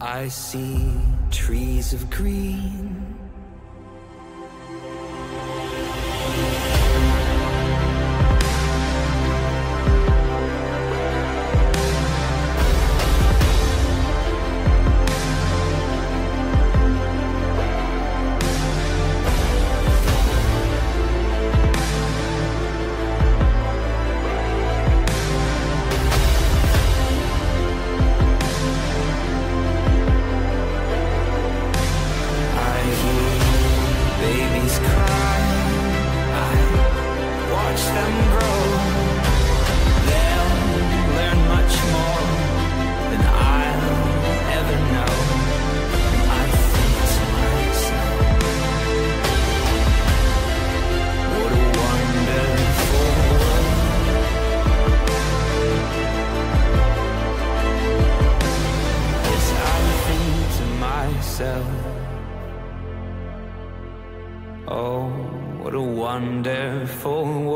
I see trees of green. I watch them grow. They'll learn much more than I'll ever know. I think to myself, what a wonderful world. I think to myself. Oh, what a wonderful world.